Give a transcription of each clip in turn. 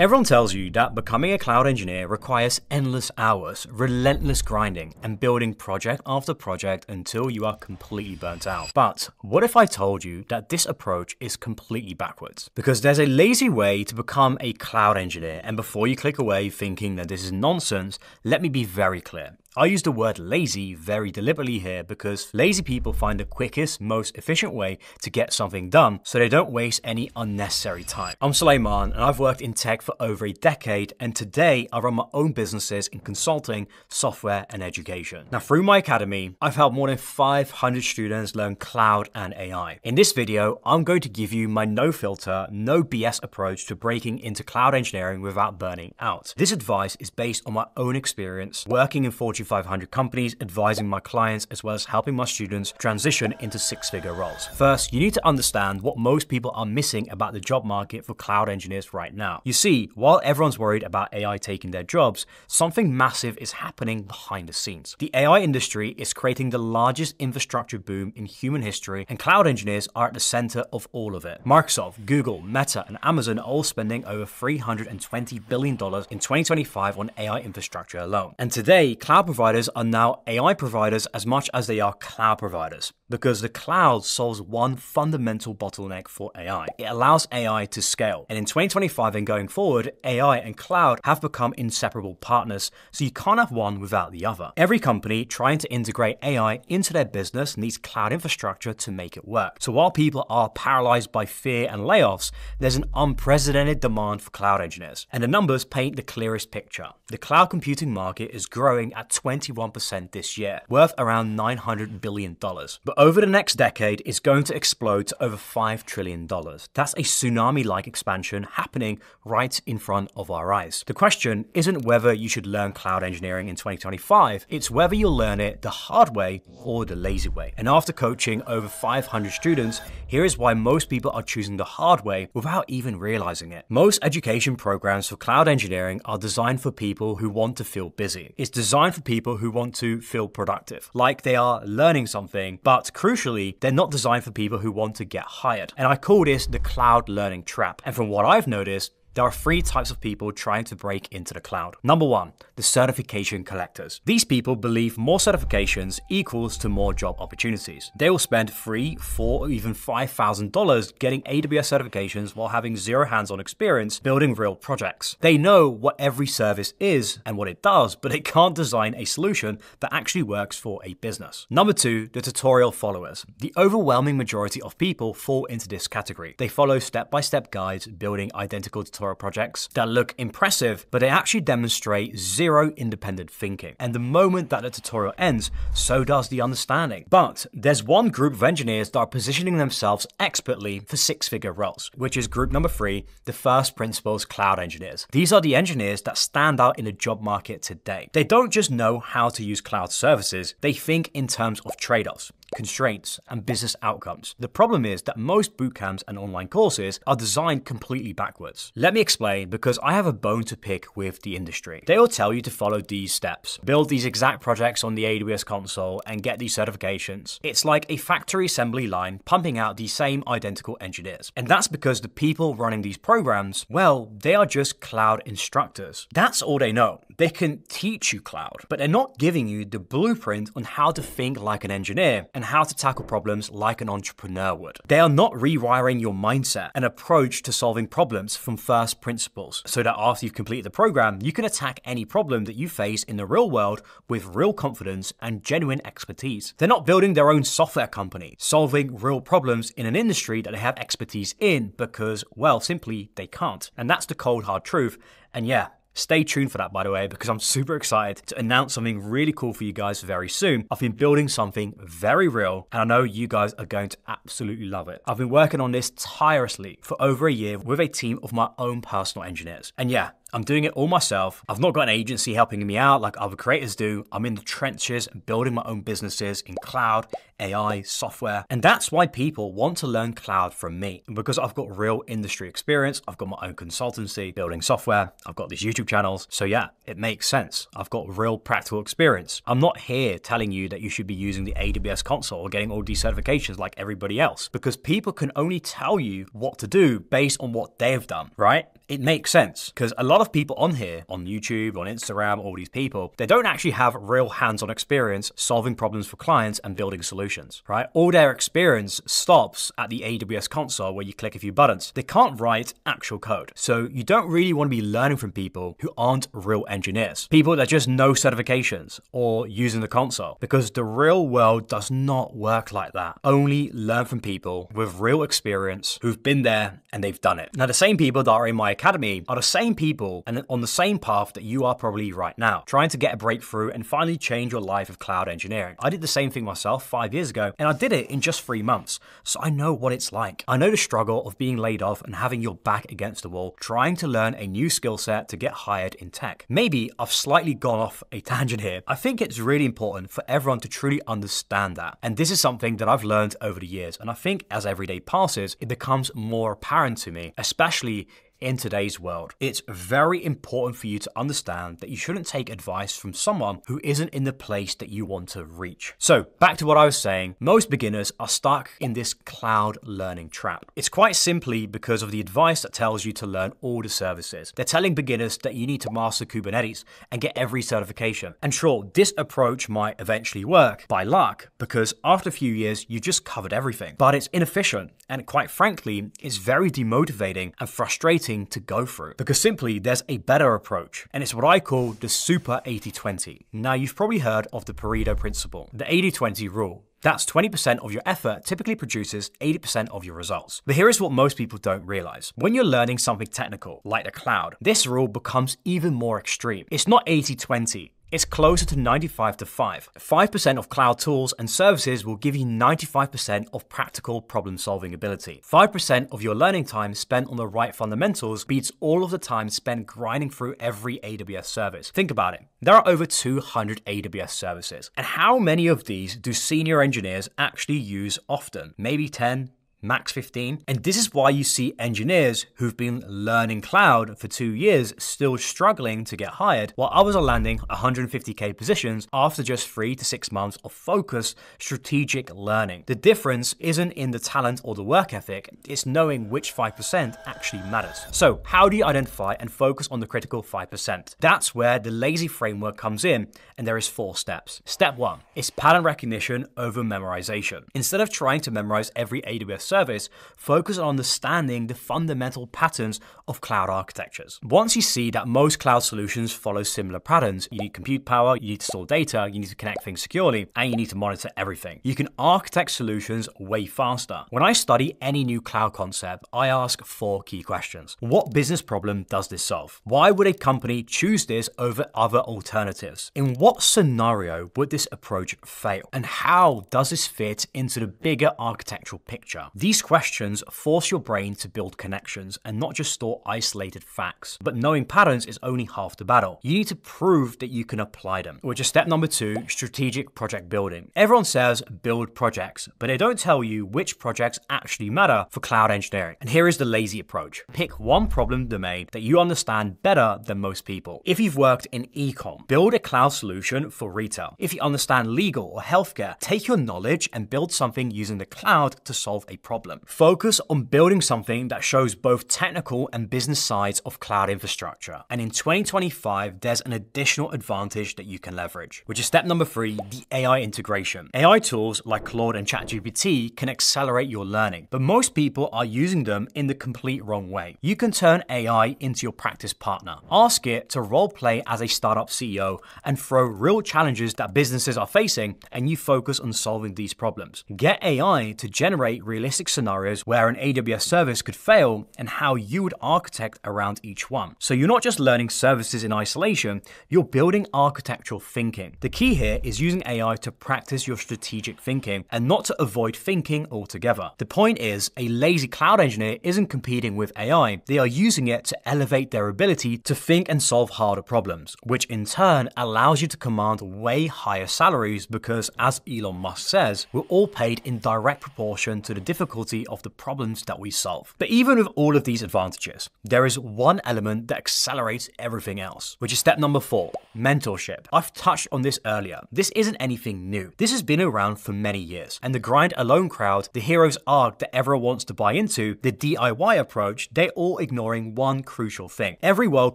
Everyone tells you that becoming a cloud engineer requires endless hours, relentless grinding, and building project after project until you are completely burnt out. But what if I told you that this approach is completely backwards? Because there's a lazy way to become a cloud engineer, and before you click away thinking that this is nonsense, let me be very clear. I use the word lazy very deliberately here because lazy people find the quickest, most efficient way to get something done so they don't waste any unnecessary time. I'm Soleyman and I've worked in tech for over a decade and today I run my own businesses in consulting, software and education. Now through my academy, I've helped more than 500 students learn cloud and AI. In this video, I'm going to give you my no filter, no BS approach to breaking into cloud engineering without burning out. This advice is based on my own experience working in Fortune Fortune 500 companies, advising my clients, as well as helping my students transition into six figure roles. First, you need to understand what most people are missing about the job market for cloud engineers right now. You see, while everyone's worried about AI taking their jobs, something massive is happening behind the scenes. The AI industry is creating the largest infrastructure boom in human history, and cloud engineers are at the center of all of it. Microsoft, Google, Meta, and Amazon are all spending over $320 billion in 2025 on AI infrastructure alone. And today, cloud providers are now AI providers as much as they are cloud providers because the cloud solves one fundamental bottleneck for AI. It allows AI to scale. And in 2025 and going forward, AI and cloud have become inseparable partners, so you can't have one without the other. Every company trying to integrate AI into their business needs cloud infrastructure to make it work. So while people are paralyzed by fear and layoffs, there's an unprecedented demand for cloud engineers. And the numbers paint the clearest picture. The cloud computing market is growing at 21% this year, worth around $900 billion. But over the next decade, it's going to explode to over $5 trillion. That's a tsunami like expansion happening right in front of our eyes. The question isn't whether you should learn cloud engineering in 2025, it's whether you'll learn it the hard way or the lazy way. And after coaching over 500 students, here is why most people are choosing the hard way without even realizing it. Most education programs for cloud engineering are designed for people who want to feel busy. It's designed for people who want to feel productive, like they are learning something, but crucially, they're not designed for people who want to get hired. And I call this the cloud learning trap. And from what I've noticed, there are three types of people trying to break into the cloud. Number one, the certification collectors. These people believe more certifications equals to more job opportunities. They will spend three, four, or even five thousand dollars getting AWS certifications while having zero hands-on experience building real projects. They know what every service is and what it does, but they can't design a solution that actually works for a business. Number two, the tutorial followers. The overwhelming majority of people fall into this category. They follow step-by-step guides building identical tutorial projects that look impressive, but they actually demonstrate zero independent thinking. And the moment that the tutorial ends, so does the understanding. But there's one group of engineers that are positioning themselves expertly for six figure roles, which is group number three, the first principles cloud engineers. These are the engineers that stand out in the job market today. They don't just know how to use cloud services, they think in terms of trade offs constraints, and business outcomes. The problem is that most bootcamps and online courses are designed completely backwards. Let me explain because I have a bone to pick with the industry. They will tell you to follow these steps, build these exact projects on the AWS console, and get these certifications. It's like a factory assembly line pumping out the same identical engineers. And that's because the people running these programs, well, they are just cloud instructors. That's all they know. They can teach you cloud, but they're not giving you the blueprint on how to think like an engineer and how to tackle problems like an entrepreneur would. They are not rewiring your mindset and approach to solving problems from first principles, so that after you've completed the program, you can attack any problem that you face in the real world with real confidence and genuine expertise. They're not building their own software company, solving real problems in an industry that they have expertise in because, well, simply they can't. And that's the cold hard truth. And yeah, Stay tuned for that, by the way, because I'm super excited to announce something really cool for you guys very soon. I've been building something very real, and I know you guys are going to absolutely love it. I've been working on this tirelessly for over a year with a team of my own personal engineers. And yeah, I'm doing it all myself. I've not got an agency helping me out like other creators do. I'm in the trenches building my own businesses in cloud, AI, software. And that's why people want to learn cloud from me because I've got real industry experience. I've got my own consultancy building software. I've got these YouTube channels. So yeah, it makes sense. I've got real practical experience. I'm not here telling you that you should be using the AWS console or getting all these certifications like everybody else because people can only tell you what to do based on what they've done, right? It makes sense because a lot of people on here, on YouTube, on Instagram, all these people, they don't actually have real hands on experience solving problems for clients and building solutions, right? All their experience stops at the AWS console where you click a few buttons. They can't write actual code. So you don't really want to be learning from people who aren't real engineers, people that just know certifications or using the console, because the real world does not work like that. Only learn from people with real experience who've been there and they've done it. Now, the same people that are in my academy are the same people and on the same path that you are probably right now, trying to get a breakthrough and finally change your life of cloud engineering. I did the same thing myself five years ago, and I did it in just three months. So I know what it's like. I know the struggle of being laid off and having your back against the wall, trying to learn a new skill set to get hired in tech. Maybe I've slightly gone off a tangent here. I think it's really important for everyone to truly understand that. And this is something that I've learned over the years. And I think as every day passes, it becomes more apparent to me, especially in today's world. It's very important for you to understand that you shouldn't take advice from someone who isn't in the place that you want to reach. So, back to what I was saying, most beginners are stuck in this cloud learning trap. It's quite simply because of the advice that tells you to learn all the services. They're telling beginners that you need to master Kubernetes and get every certification. And sure, this approach might eventually work by luck because after a few years, you just covered everything. But it's inefficient and quite frankly, it's very demotivating and frustrating to go through because simply there's a better approach, and it's what I call the super 80 20. Now, you've probably heard of the Pareto principle, the 80 20 rule. That's 20% of your effort typically produces 80% of your results. But here is what most people don't realize. When you're learning something technical, like the cloud, this rule becomes even more extreme. It's not 80 20, it's closer to 95 to 5. 5% of cloud tools and services will give you 95% of practical problem solving ability. 5% of your learning time spent on the right fundamentals beats all of the time spent grinding through every AWS service. Think about it. There are over 200 AWS services. And how many of these do senior engineers actually use often? Maybe 10, max 15. And this is why you see engineers who've been learning cloud for two years still struggling to get hired, while others are landing 150k positions after just three to six months of focused strategic learning. The difference isn't in the talent or the work ethic, it's knowing which 5% actually matters. So, how do you identify and focus on the critical 5%? That's where the lazy framework comes in, and there is four steps. Step one is pattern recognition over memorization. Instead of trying to memorize every AWS service, focus on understanding the fundamental patterns of cloud architectures. Once you see that most cloud solutions follow similar patterns, you need compute power, you need to store data, you need to connect things securely, and you need to monitor everything. You can architect solutions way faster. When I study any new cloud concept, I ask four key questions. What business problem does this solve? Why would a company choose this over other alternatives? In what scenario would this approach fail? And how does this fit into the bigger architectural picture? These questions force your brain to build connections and not just store isolated facts. But knowing patterns is only half the battle. You need to prove that you can apply them, which is step number two strategic project building. Everyone says build projects, but they don't tell you which projects actually matter for cloud engineering. And here is the lazy approach pick one problem domain that you understand better than most people. If you've worked in ecom, build a cloud solution for retail. If you understand legal or healthcare, take your knowledge and build something using the cloud to solve a problem. Focus on building something that shows both technical and business sides of cloud infrastructure. And in 2025, there's an additional advantage that you can leverage, which is step number three the AI integration. AI tools like Claude and ChatGPT can accelerate your learning, but most people are using them in the complete wrong way. You can turn AI into your practice partner. Ask it to role play as a startup CEO and throw real challenges that businesses are facing, and you focus on solving these problems. Get AI to generate realistic realistic scenarios where an AWS service could fail and how you would architect around each one. So you're not just learning services in isolation, you're building architectural thinking. The key here is using AI to practice your strategic thinking and not to avoid thinking altogether. The point is, a lazy cloud engineer isn't competing with AI, they are using it to elevate their ability to think and solve harder problems, which in turn allows you to command way higher salaries because, as Elon Musk says, we're all paid in direct proportion to the difficulty difficulty of the problems that we solve. But even with all of these advantages, there is one element that accelerates everything else, which is step number four mentorship. I've touched on this earlier. This isn't anything new. This has been around for many years. And the grind alone crowd, the hero's arc that everyone wants to buy into, the DIY approach, they're all ignoring one crucial thing. Every world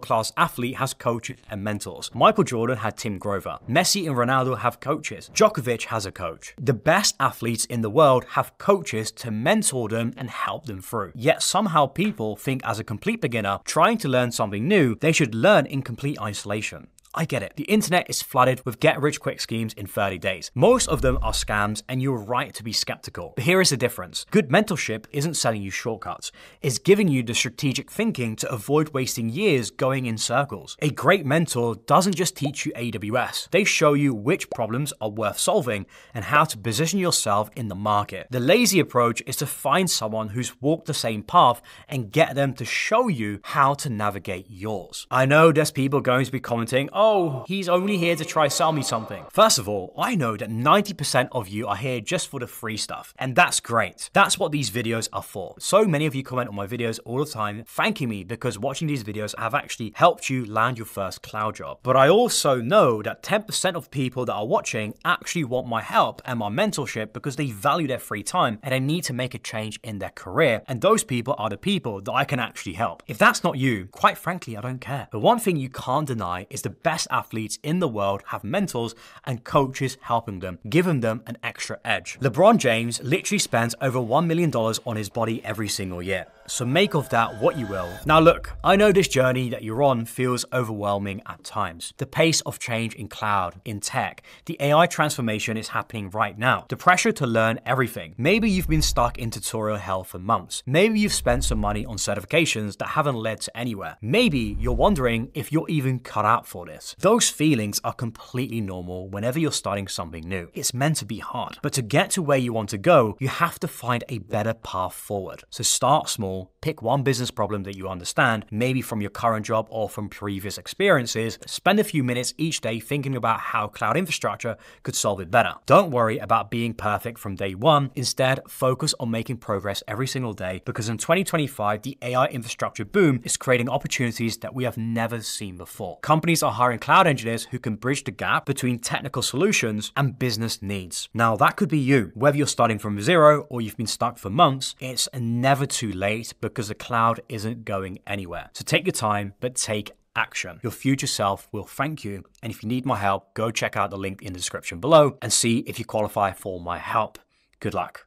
class athlete has coaches and mentors. Michael Jordan had Tim Grover. Messi and Ronaldo have coaches. Djokovic has a coach. The best athletes in the world have coaches to mentor them and help them through. Yet somehow people think as a complete beginner trying to learn something new, they should learn in complete isolation. I get it. The internet is flooded with get rich quick schemes in 30 days. Most of them are scams, and you're right to be skeptical. But here is the difference good mentorship isn't selling you shortcuts, it's giving you the strategic thinking to avoid wasting years going in circles. A great mentor doesn't just teach you AWS, they show you which problems are worth solving and how to position yourself in the market. The lazy approach is to find someone who's walked the same path and get them to show you how to navigate yours. I know there's people going to be commenting, oh, oh, he's only here to try sell me something. First of all, I know that 90% of you are here just for the free stuff, and that's great. That's what these videos are for. So many of you comment on my videos all the time, thanking me because watching these videos have actually helped you land your first cloud job. But I also know that 10% of people that are watching actually want my help and my mentorship because they value their free time and they need to make a change in their career. And those people are the people that I can actually help. If that's not you, quite frankly, I don't care. The one thing you can't deny is the best best athletes in the world have mentors and coaches helping them, giving them an extra edge. LeBron James literally spends over $1 million on his body every single year. So make of that what you will. Now, look, I know this journey that you're on feels overwhelming at times. The pace of change in cloud, in tech, the AI transformation is happening right now. The pressure to learn everything. Maybe you've been stuck in tutorial hell for months. Maybe you've spent some money on certifications that haven't led to anywhere. Maybe you're wondering if you're even cut out for this. Those feelings are completely normal whenever you're starting something new. It's meant to be hard. But to get to where you want to go, you have to find a better path forward. So start small pick one business problem that you understand, maybe from your current job or from previous experiences. Spend a few minutes each day thinking about how cloud infrastructure could solve it better. Don't worry about being perfect from day one. Instead, focus on making progress every single day because in 2025, the AI infrastructure boom is creating opportunities that we have never seen before. Companies are hiring cloud engineers who can bridge the gap between technical solutions and business needs. Now, that could be you. Whether you're starting from zero or you've been stuck for months, it's never too late because the cloud isn't going anywhere. So take your time, but take action. Your future self will thank you. And if you need my help, go check out the link in the description below and see if you qualify for my help. Good luck.